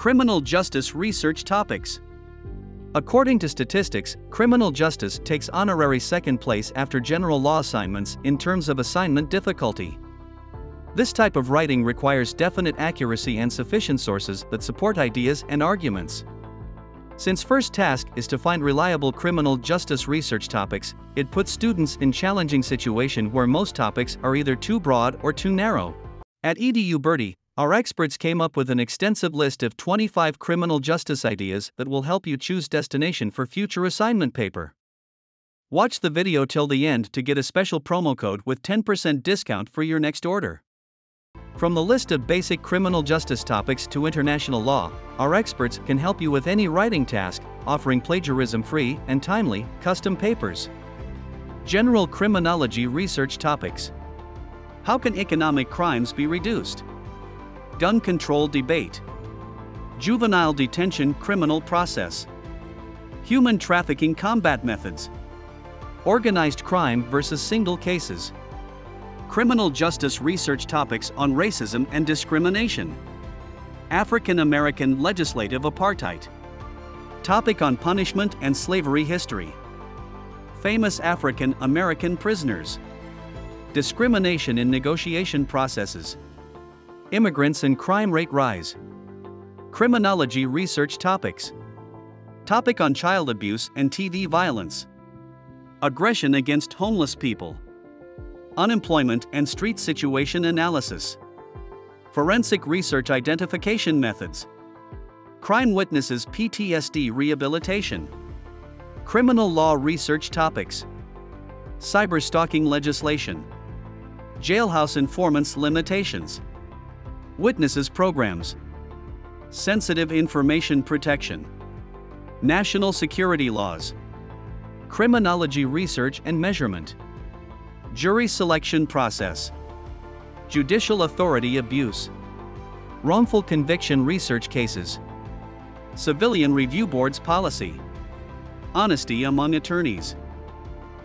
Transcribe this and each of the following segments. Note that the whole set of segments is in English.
Criminal Justice Research Topics According to statistics, criminal justice takes honorary second place after general law assignments in terms of assignment difficulty. This type of writing requires definite accuracy and sufficient sources that support ideas and arguments. Since first task is to find reliable criminal justice research topics, it puts students in challenging situation where most topics are either too broad or too narrow. At EduBirdie, our experts came up with an extensive list of 25 criminal justice ideas that will help you choose destination for future assignment paper. Watch the video till the end to get a special promo code with 10% discount for your next order. From the list of basic criminal justice topics to international law, our experts can help you with any writing task, offering plagiarism free and timely, custom papers. General Criminology Research Topics How can economic crimes be reduced? Gun control debate. Juvenile detention criminal process. Human trafficking combat methods. Organized crime versus single cases. Criminal justice research topics on racism and discrimination. African American legislative apartheid. Topic on punishment and slavery history. Famous African American prisoners. Discrimination in negotiation processes. Immigrants and crime rate rise. Criminology research topics. Topic on child abuse and TV violence. Aggression against homeless people. Unemployment and street situation analysis. Forensic research identification methods. Crime witnesses PTSD rehabilitation. Criminal law research topics. Cyber stalking legislation. Jailhouse informants limitations. Witnesses Programs. Sensitive Information Protection. National Security Laws. Criminology Research and Measurement. Jury Selection Process. Judicial Authority Abuse. Wrongful Conviction Research Cases. Civilian Review Board's Policy. Honesty among Attorneys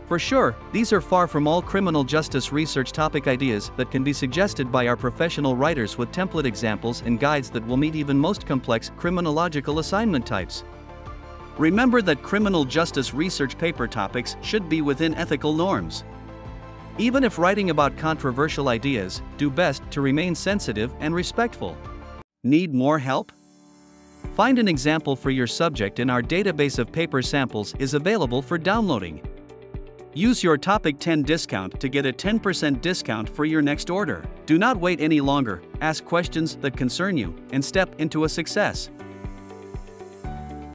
for sure, these are far from all criminal justice research topic ideas that can be suggested by our professional writers with template examples and guides that will meet even most complex criminological assignment types. Remember that criminal justice research paper topics should be within ethical norms. Even if writing about controversial ideas, do best to remain sensitive and respectful. Need more help? Find an example for your subject in our database of paper samples is available for downloading. Use your Topic 10 discount to get a 10% discount for your next order. Do not wait any longer, ask questions that concern you, and step into a success.